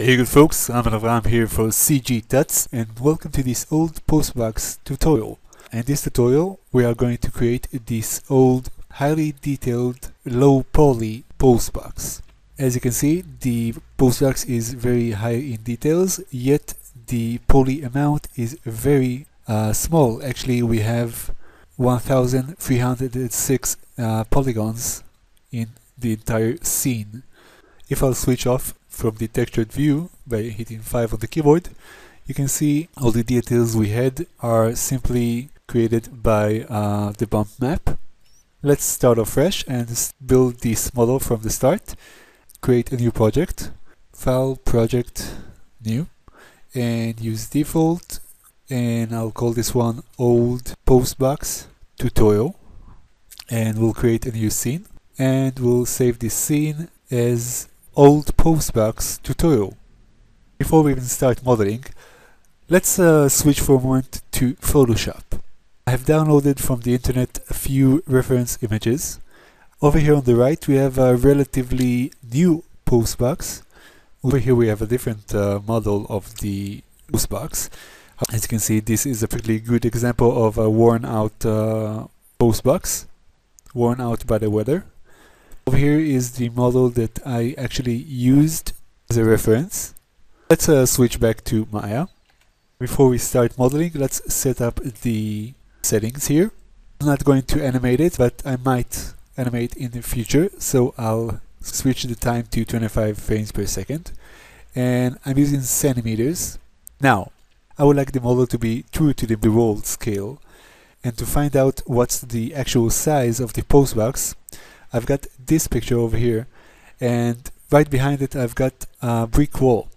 Hey good folks, I'm Avram here for CG Tuts and welcome to this old postbox tutorial. In this tutorial we are going to create this old highly detailed low poly postbox. As you can see the postbox is very high in details yet the poly amount is very uh, small. Actually we have 1306 uh, polygons in the entire scene. If I'll switch off from the textured view by hitting 5 on the keyboard, you can see all the details we had are simply created by uh, the bump map. Let's start off fresh and build this model from the start. Create a new project, file, project, new, and use default, and I'll call this one old postbox tutorial, and we'll create a new scene, and we'll save this scene as old postbox tutorial. Before we even start modeling, let's uh, switch for a moment to Photoshop. I have downloaded from the internet a few reference images. Over here on the right we have a relatively new postbox. Over here we have a different uh, model of the postbox. As you can see this is a pretty good example of a worn out uh, postbox, worn out by the weather. Over here is the model that I actually used as a reference. Let's uh, switch back to Maya. Before we start modeling, let's set up the settings here. I'm not going to animate it, but I might animate in the future, so I'll switch the time to 25 frames per second. And I'm using centimeters. Now, I would like the model to be true to the world scale. And to find out what's the actual size of the postbox, I've got this picture over here and right behind it I've got a brick wall.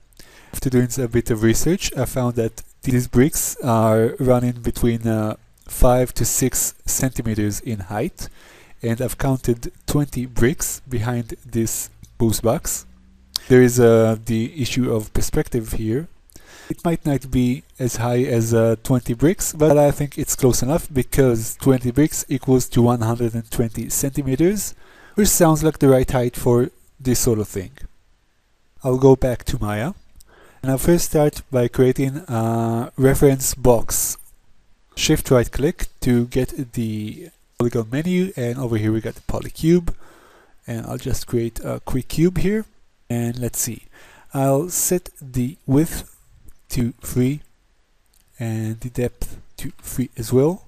After doing a bit of research I found that these bricks are running between uh, 5 to 6 centimeters in height and I've counted 20 bricks behind this postbox. There is uh, the issue of perspective here. It might not be as high as uh, 20 bricks, but I think it's close enough because 20 bricks equals to 120 centimeters, which sounds like the right height for this sort of thing. I'll go back to Maya and I'll first start by creating a reference box. Shift right click to get the polygon menu and over here we got the polycube and I'll just create a quick cube here and let's see. I'll set the width to 3 and the depth to 3 as well.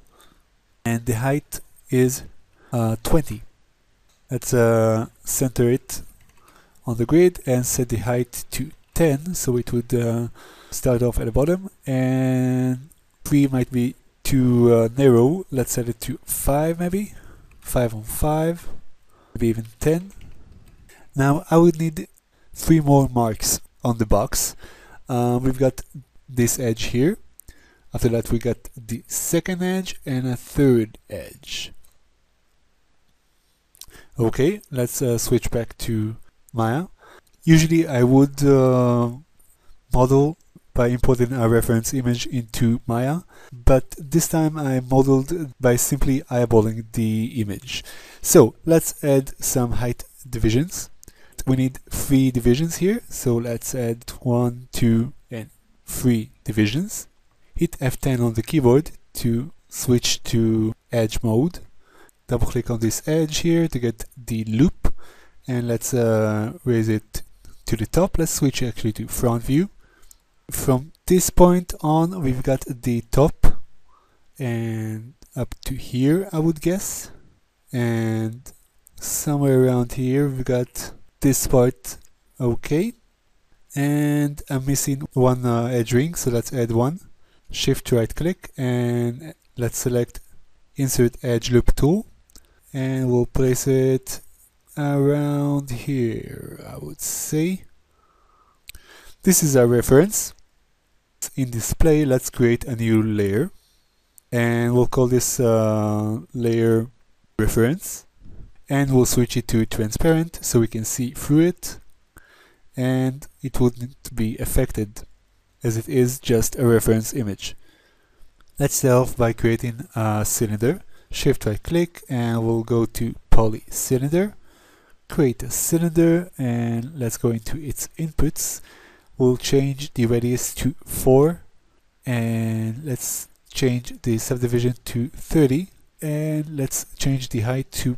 And the height is uh, 20 Let's uh, center it on the grid and set the height to 10 so it would uh, start off at the bottom. And 3 might be too uh, narrow. Let's set it to 5 maybe. 5 on 5 maybe even 10 now I would need 3 more marks on the box um, we've got this edge here after that we got the second edge and a third edge Okay, let's uh, switch back to Maya. Usually I would uh, model by importing a reference image into Maya, but this time I modeled by simply eyeballing the image. So let's add some height divisions. We need three divisions here, so let's add one, two, and three divisions. Hit F10 on the keyboard to switch to edge mode. Double click on this edge here to get the loop. And let's uh, raise it to the top. Let's switch actually to front view. From this point on we've got the top and up to here I would guess. And somewhere around here we've got this part okay. And I'm missing one uh, edge ring so let's add one. Shift right click and let's select insert edge loop tool. And we'll place it around here I would say. This is our reference. In display let's create a new layer. And we'll call this uh, layer reference and we'll switch it to transparent so we can see through it. And it wouldn't be affected as it is just a reference image. Let's start off by creating a cylinder. Shift right click and we'll go to poly cylinder create a cylinder and let's go into its inputs. We'll change the radius to 4 and let's change the subdivision to 30 and let's change the height to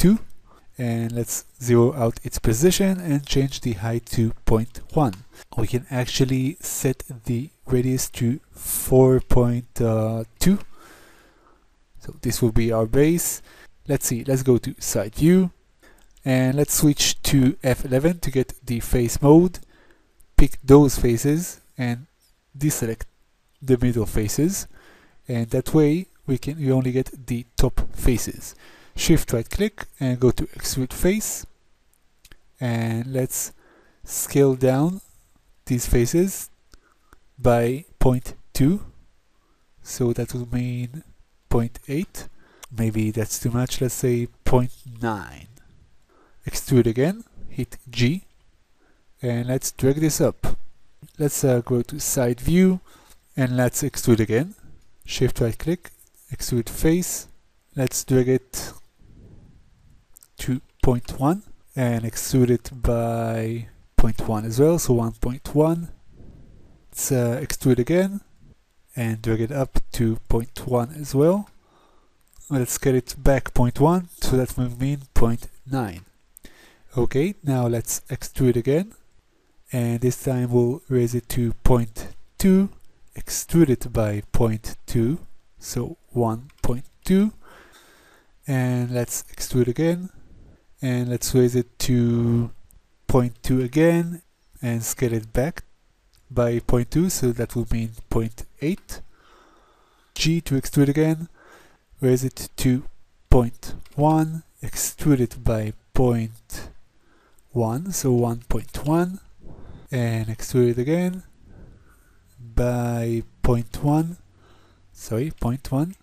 0.2 and let's zero out its position and change the height to 0.1 we can actually set the radius to 4.2 so this will be our base. Let's see let's go to side view and let's switch to F11 to get the face mode. Pick those faces and deselect the middle faces and that way we can we only get the top faces shift right click and go to extrude face. And let's scale down these faces by 0.2 so that will mean 0.8 maybe that's too much. Let's say 0.9 extrude again. Hit G. And let's drag this up. Let's uh, go to side view. And let's extrude again. Shift right click. Extrude face. Let's drag it to 0.1 and extrude it by 0.1 as well. So 1.1 let's uh, extrude again and drag it up to 0.1 as well. Let's get it back 0.1 so that will mean 0.9 okay now let's extrude again and this time we'll raise it to 0.2 extrude it by 0.2 so 1.2 and let's extrude again and let's raise it to 0.2 again and scale it back by 0.2 so that will mean 0.8 G to extrude again. Raise it to 0.1 extrude it by 0.1 so 1.1 and extrude it again by 0.1 sorry 0.1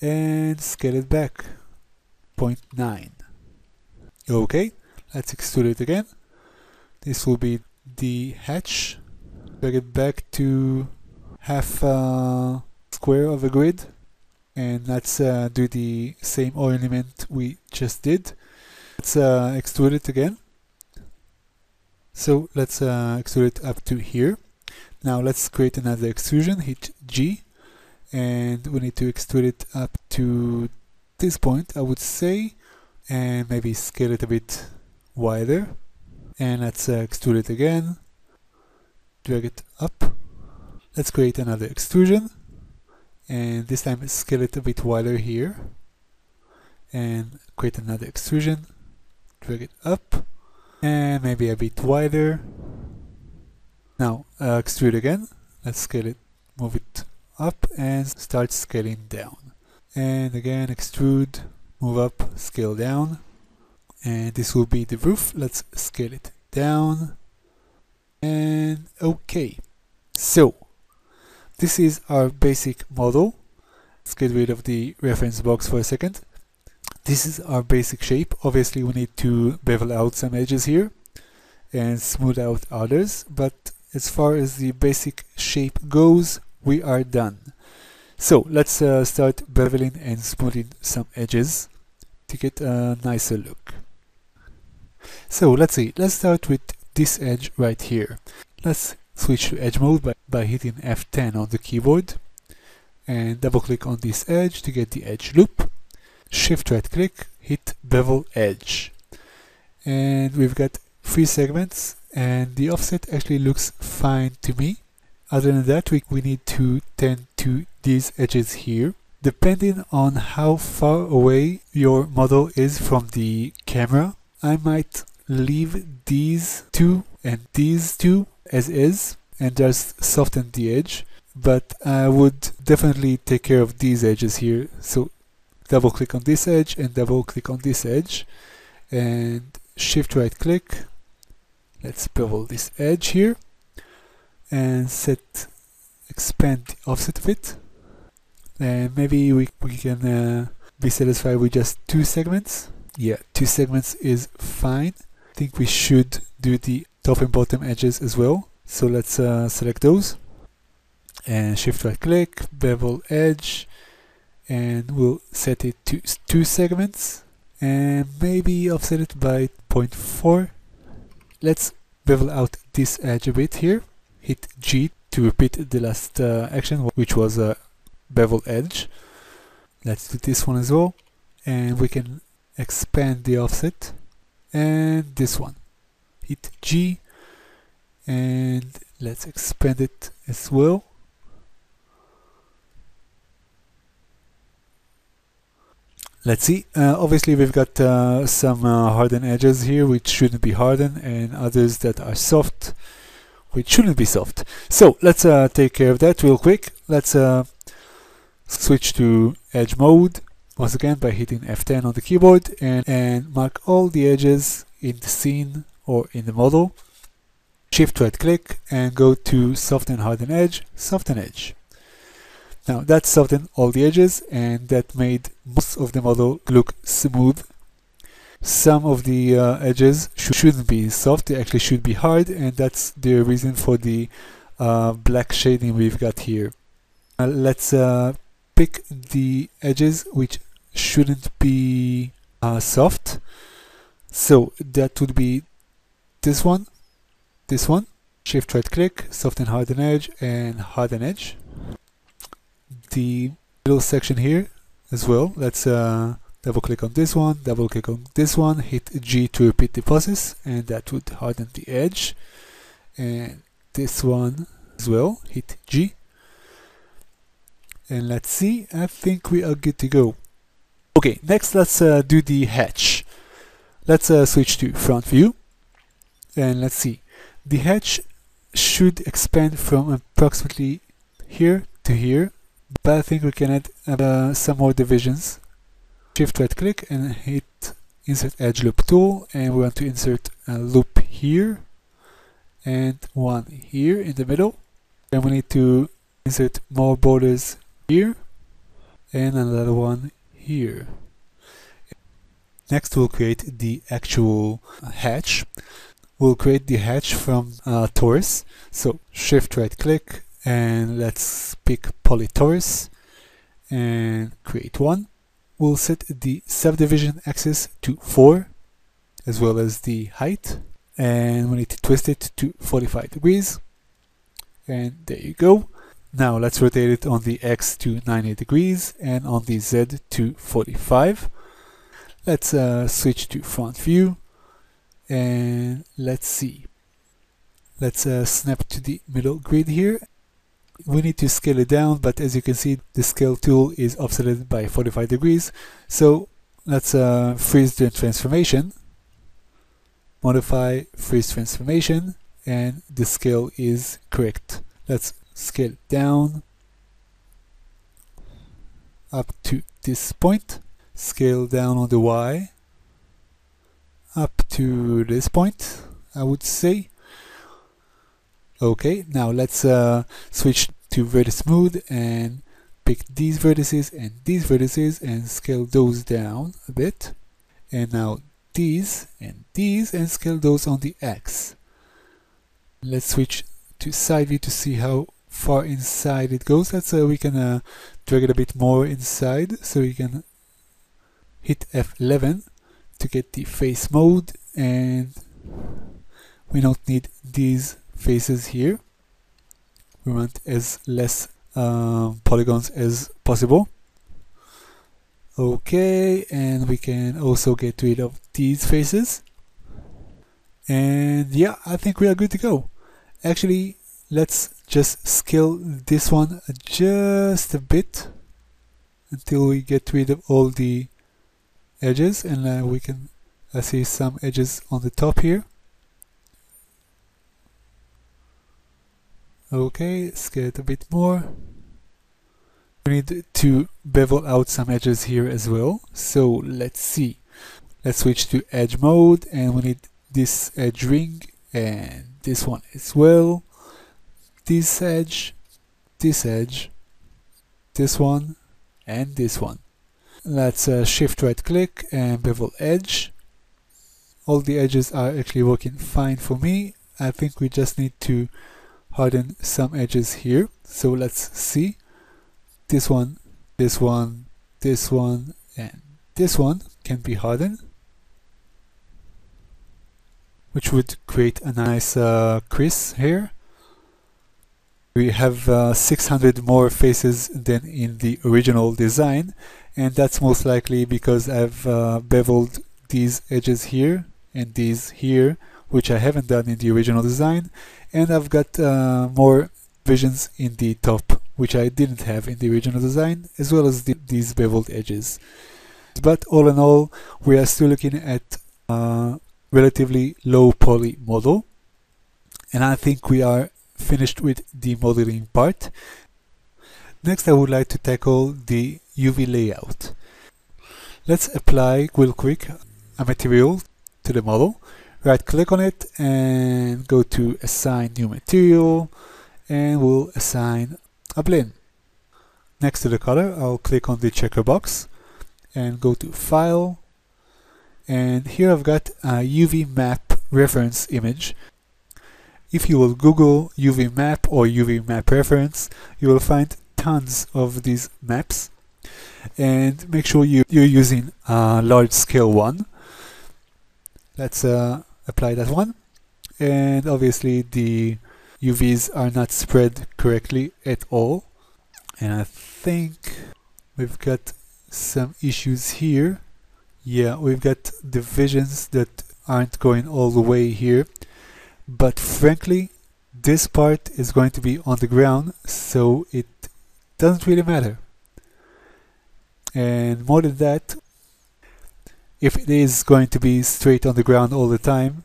and scale it back. 0.9 okay let's extrude it again. This will be the hatch drag it back to half a square of a grid. And let's uh, do the same ornament we just did. Let's uh, extrude it again. So let's uh, extrude it up to here. Now let's create another extrusion hit G. And we need to extrude it up to this point I would say and maybe scale it a bit wider. And let's uh, extrude it again. Drag it up. Let's create another extrusion. And this time scale it a bit wider here. And create another extrusion. Drag it up. And maybe a bit wider. Now uh, extrude again. Let's scale it move it up and start scaling down. And again extrude move up scale down and this will be the roof. Let's scale it down. And okay so this is our basic model. Let's get rid of the reference box for a second. This is our basic shape. Obviously we need to bevel out some edges here and smooth out others. But as far as the basic shape goes we are done. So let's uh, start beveling and smoothing some edges to get a nicer look. So let's see, let's start with this edge right here. Let's switch to edge mode by, by hitting F10 on the keyboard and double click on this edge to get the edge loop. Shift right click, hit bevel edge. And we've got three segments and the offset actually looks fine to me. Other than that, we, we need to tend to these edges here. Depending on how far away your model is from the camera, I might leave these two and these two as is and just soften the edge. But I would definitely take care of these edges here. So double click on this edge and double click on this edge and shift right click. Let's bevel this edge here and set expand the offset of it and maybe we, we can uh, be satisfied with just two segments? Yeah. Two segments is fine. I think we should do the top and bottom edges as well. So let's uh, select those. And shift right click bevel edge and we'll set it to two segments. And maybe offset it by 0.4 let's bevel out this edge a bit here. Hit G to repeat the last uh, action, which was a bevel edge. Let's do this one as well. And we can expand the offset. And this one. Hit G. And let's expand it as well. Let's see. Uh, obviously, we've got uh, some uh, hardened edges here which shouldn't be hardened, and others that are soft which shouldn't be soft. So let's uh, take care of that real quick. Let's uh, switch to edge mode once again by hitting F10 on the keyboard and, and mark all the edges in the scene or in the model. Shift right click and go to soften harden edge, soften edge. Now that softened all the edges and that made most of the model look smooth. Some of the uh, edges sh shouldn't be soft, they actually should be hard and that's the reason for the uh, black shading we've got here. Uh, let's pick the edges which shouldn't be uh, soft. So that would be this one, this one, shift right click, soften harden edge and harden edge the little section here as well. Let's uh, double click on this one, double click on this one, hit G to repeat the process, and that would harden the edge. And this one as well, hit G. And let's see, I think we are good to go. Okay, next let's uh, do the hatch. Let's uh, switch to front view. And let's see, the hatch should expand from approximately here to here but I think we can add uh, some more divisions. Shift right click and hit insert edge loop tool and we want to insert a loop here and one here in the middle. Then we need to insert more borders here and another one here. Next we'll create the actual hatch. We'll create the hatch from uh, torus. So shift right click and let's pick polytorus and create one. We'll set the subdivision axis to 4 as well as the height and we need to twist it to 45 degrees and there you go. Now let's rotate it on the X to 90 degrees and on the Z to 45. Let's uh, switch to front view and let's see. Let's uh, snap to the middle grid here we need to scale it down but as you can see the scale tool is offset by 45 degrees so let's uh, freeze the transformation modify freeze transformation and the scale is correct let's scale down up to this point scale down on the Y up to this point I would say Okay, now let's uh, switch to vertex mode and pick these vertices and these vertices and scale those down a bit. And now these and these and scale those on the X. Let's switch to side view to see how far inside it goes. That's uh, we can uh, drag it a bit more inside. So we can hit F11 to get the face mode. And we don't need these faces here. We want as less uh, polygons as possible. Okay. And we can also get rid of these faces. And yeah I think we are good to go. Actually let's just scale this one just a bit until we get rid of all the edges and uh, we can uh, see some edges on the top here Okay, scale it a bit more. We need to bevel out some edges here as well. So let's see. Let's switch to edge mode and we need this edge ring and this one as well. This edge, this edge, this one and this one. Let's uh, shift right click and bevel edge. All the edges are actually working fine for me. I think we just need to harden some edges here so let's see this one this one this one and this one can be hardened which would create a nice uh, crease here. We have uh, 600 more faces than in the original design and that's most likely because I've uh, beveled these edges here and these here which I haven't done in the original design and I've got uh, more visions in the top which I didn't have in the original design as well as the, these beveled edges. But all in all we are still looking at a relatively low poly model and I think we are finished with the modeling part. Next I would like to tackle the UV layout. Let's apply real quick a material to the model. Right click on it and go to assign new material and we'll assign a blinn. Next to the color I'll click on the checker box and go to file and here I've got a UV map reference image if you will Google UV map or UV map reference, you will find tons of these maps. And make sure you, you're using a large scale one. Let's uh, apply that one. And obviously the UVs are not spread correctly at all. And I think we've got some issues here. Yeah, we've got divisions that aren't going all the way here but frankly this part is going to be on the ground so it doesn't really matter. And more than that if it is going to be straight on the ground all the time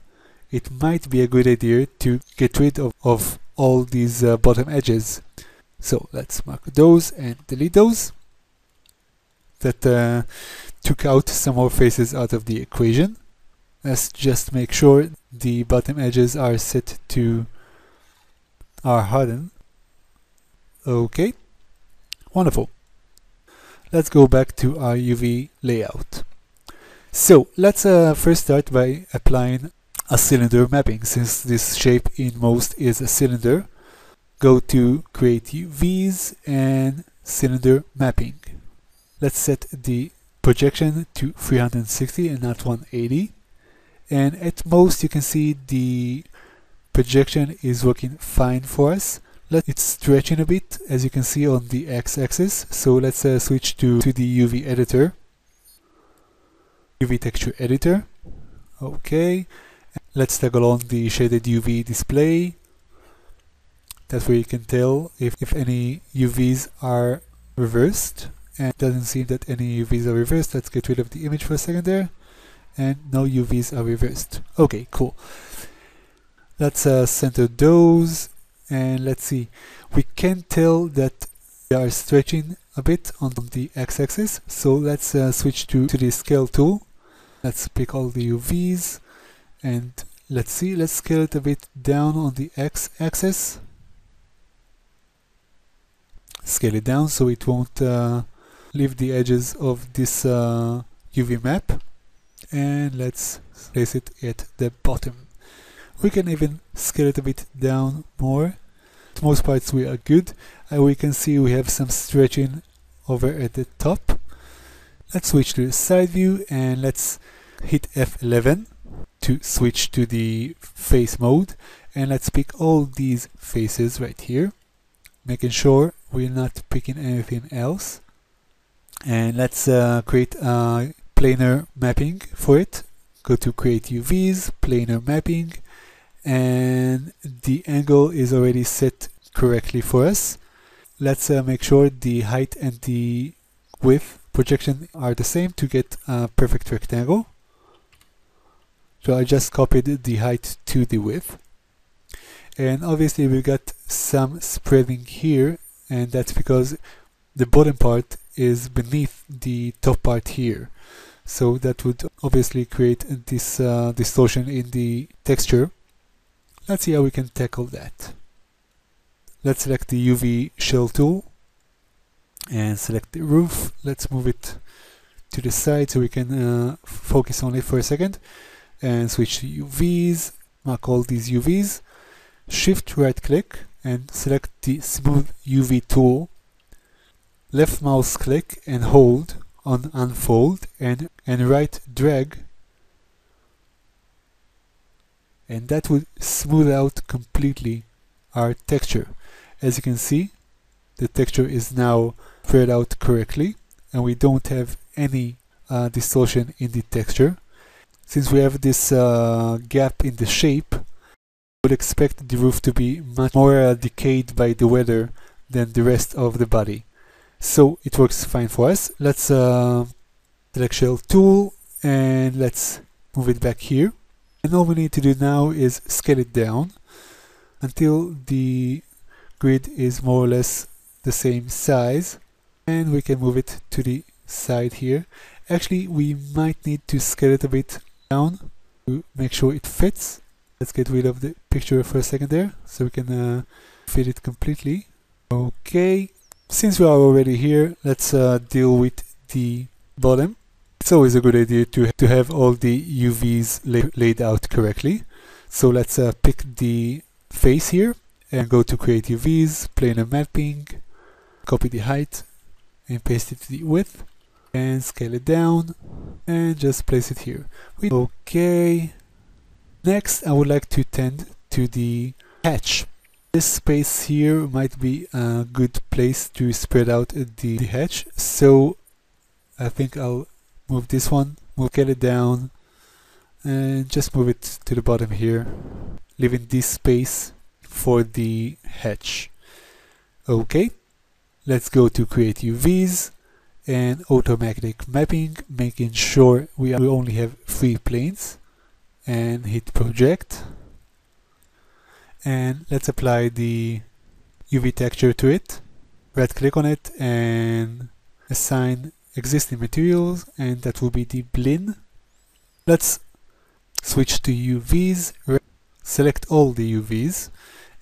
it might be a good idea to get rid of, of all these uh, bottom edges. So let's mark those and delete those that uh, took out some more faces out of the equation. Let's just make sure the bottom edges are set to are hardened. Okay. Wonderful. Let's go back to our UV layout. So let's uh, first start by applying a cylinder mapping. Since this shape in most is a cylinder go to create UVs and cylinder mapping. Let's set the projection to 360 and not 180 and at most you can see the projection is working fine for us. Let it's stretching a bit as you can see on the x-axis. So let's uh, switch to, to the UV editor. UV texture editor. Okay. Let's toggle on the shaded UV display. That's where you can tell if, if any UVs are reversed. And it doesn't seem that any UVs are reversed. Let's get rid of the image for a second there and no UVs are reversed. Okay, cool. Let's uh, center those and let's see. We can tell that they are stretching a bit on the x-axis so let's uh, switch to, to the scale tool. Let's pick all the UVs and let's see, let's scale it a bit down on the x-axis. Scale it down so it won't uh, leave the edges of this UV uh, map and let's place it at the bottom. We can even scale it a bit down more. most parts we are good. And we can see we have some stretching over at the top. Let's switch to the side view and let's hit F11 to switch to the face mode and let's pick all these faces right here making sure we're not picking anything else and let's uh, create a planar mapping for it. Go to create UVs, planar mapping, and the angle is already set correctly for us. Let's uh, make sure the height and the width projection are the same to get a perfect rectangle. So I just copied the height to the width. And obviously we got some spreading here and that's because the bottom part is beneath the top part here so that would obviously create this uh, distortion in the texture. Let's see how we can tackle that. Let's select the UV shell tool and select the roof. Let's move it to the side so we can uh, focus on it for a second and switch to UVs mark all these UVs shift right click and select the smooth UV tool. Left mouse click and hold on unfold and, and right drag and that would smooth out completely our texture. As you can see, the texture is now spread out correctly and we don't have any uh, distortion in the texture. Since we have this uh, gap in the shape, we would expect the roof to be much more uh, decayed by the weather than the rest of the body. So it works fine for us. Let's uh, select shell tool and let's move it back here. And all we need to do now is scale it down until the grid is more or less the same size and we can move it to the side here. Actually we might need to scale it a bit down to make sure it fits. Let's get rid of the picture for a second there so we can uh, fit it completely. Okay, since we are already here, let's uh, deal with the bottom. It's always a good idea to, to have all the UVs la laid out correctly. So let's uh, pick the face here and go to create UVs, planar mapping, copy the height and paste it to the width and scale it down and just place it here. Okay. Next I would like to tend to the hatch. This space here might be a good place to spread out the, the hatch so I think I'll move this one, move get it down and just move it to the bottom here leaving this space for the hatch. Okay, let's go to create UVs and automatic mapping, making sure we, we only have three planes and hit project. And let's apply the UV texture to it. Right click on it and assign existing materials and that will be the blinn. Let's switch to UVs, select all the UVs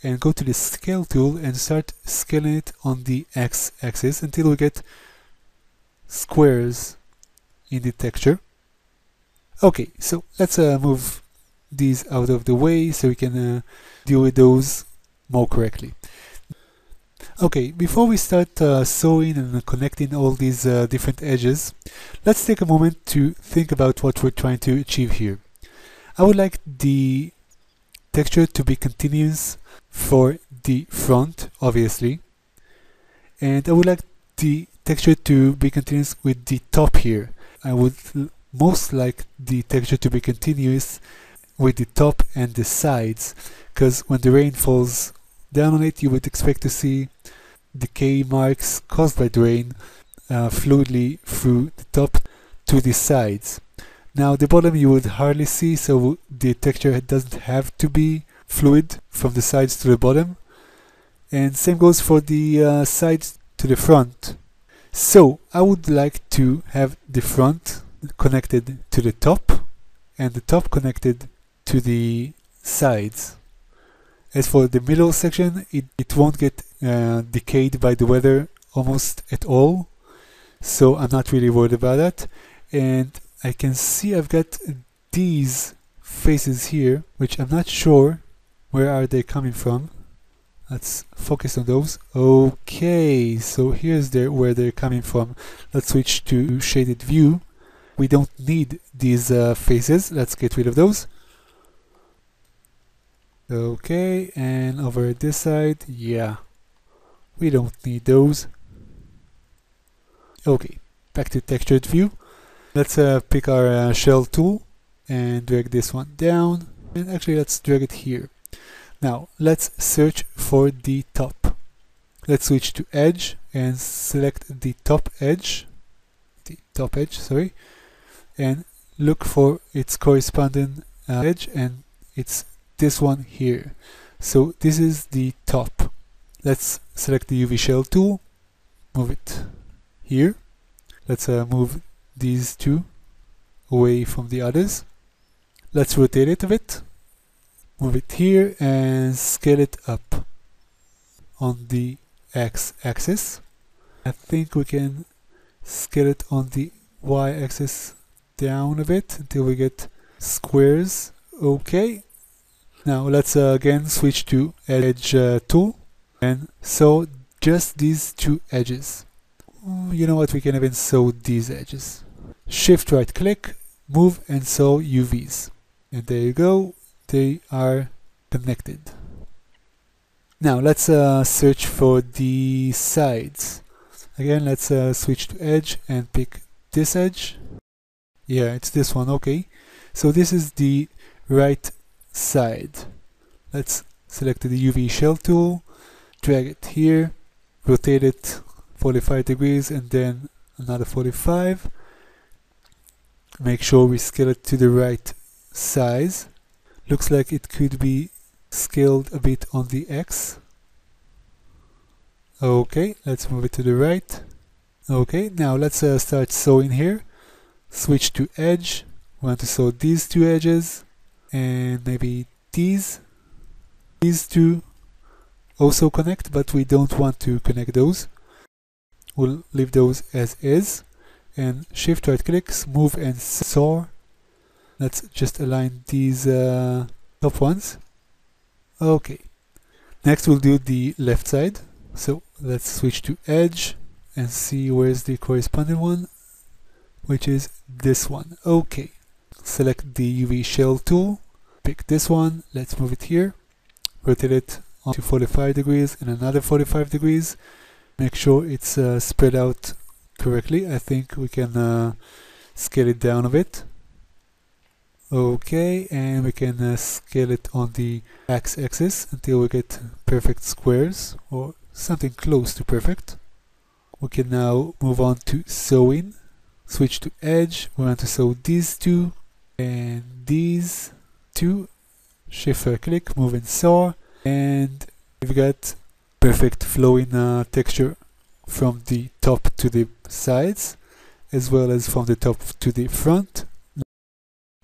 and go to the scale tool and start scaling it on the x-axis until we get squares in the texture. Okay, so let's uh, move these out of the way so we can uh, deal with those more correctly. Okay, before we start uh, sewing and connecting all these uh, different edges, let's take a moment to think about what we're trying to achieve here. I would like the texture to be continuous for the front, obviously. And I would like the texture to be continuous with the top here. I would most like the texture to be continuous with the top and the sides because when the rain falls down on it you would expect to see decay marks caused by the rain uh, fluidly through the top to the sides. Now the bottom you would hardly see so the texture doesn't have to be fluid from the sides to the bottom and same goes for the uh, sides to the front. So I would like to have the front connected to the top and the top connected to the sides. As for the middle section, it, it won't get uh, decayed by the weather almost at all, so I'm not really worried about that. And I can see I've got these faces here, which I'm not sure where are they coming from. Let's focus on those. Okay, so here's their, where they're coming from. Let's switch to shaded view. We don't need these uh, faces. Let's get rid of those. Okay, and over this side, yeah, we don't need those. Okay, back to textured view. Let's uh, pick our uh, shell tool and drag this one down. And actually, let's drag it here. Now, let's search for the top. Let's switch to edge and select the top edge, the top edge, sorry, and look for its corresponding uh, edge and it's this one here. So this is the top. Let's select the UV shell tool, move it here. Let's uh, move these two away from the others. Let's rotate it a bit, move it here and scale it up on the x-axis. I think we can scale it on the y-axis down a bit until we get squares. Okay. Now let's uh, again switch to edge uh, tool and sew just these two edges you know what, we can even sew these edges. Shift right click, move and sew UVs. And there you go, they are connected. Now let's uh, search for the sides. Again, let's uh, switch to edge and pick this edge. Yeah, it's this one, okay. So this is the right side. Let's select the UV shell tool, drag it here, rotate it 45 degrees and then another 45. Make sure we scale it to the right size. Looks like it could be scaled a bit on the X. Okay, let's move it to the right. Okay, now let's uh, start sewing here. Switch to edge. We want to sew these two edges and maybe these. These two also connect, but we don't want to connect those. We'll leave those as is. And shift right clicks, move and sew. Let's just align these uh, top ones. Okay. Next we'll do the left side. So let's switch to edge and see where's the corresponding one, which is this one. Okay. Select the UV shell tool, pick this one, let's move it here, rotate it to 45 degrees and another 45 degrees. Make sure it's uh, spread out correctly. I think we can uh, scale it down a bit. Okay, and we can uh, scale it on the x-axis until we get perfect squares or something close to perfect. We can now move on to sewing. Switch to edge. We want to sew these two and these two. Shift click, move and sew, and we've got perfect flowing uh, texture from the top to the sides as well as from the top to the front.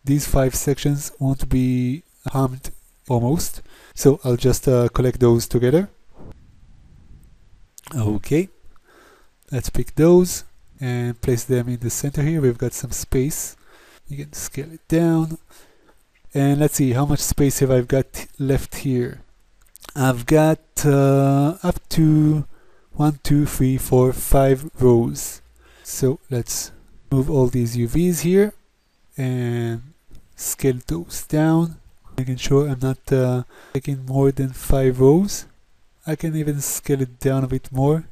These five sections won't be harmed almost so I'll just uh, collect those together. Okay let's pick those and place them in the center here. We've got some space. You can scale it down and let's see how much space have I got left here? I've got uh, up to one two three four five rows. So let's move all these UVs here and scale those down making sure I'm not uh, taking more than five rows. I can even scale it down a bit more.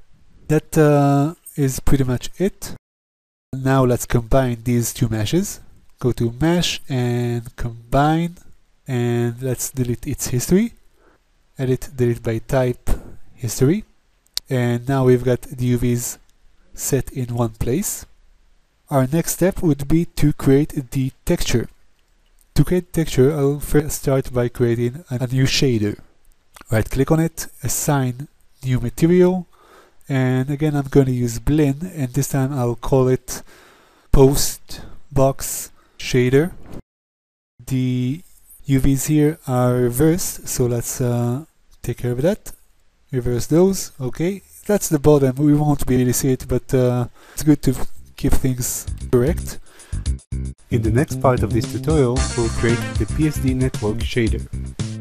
That uh, is pretty much it. Now let's combine these two meshes go to mesh and combine and let's delete its history. Edit delete by type history. And now we've got the UVs set in one place. Our next step would be to create the texture. To create texture, I'll first start by creating a new shader. Right click on it, assign new material, and again I'm going to use blinn and this time I'll call it post box shader. The UVs here are reversed, so let's uh, take care of that. Reverse those, okay. That's the bottom, we won't be able to see it, but uh, it's good to keep things correct. In the next part of this tutorial, we'll create the PSD network shader.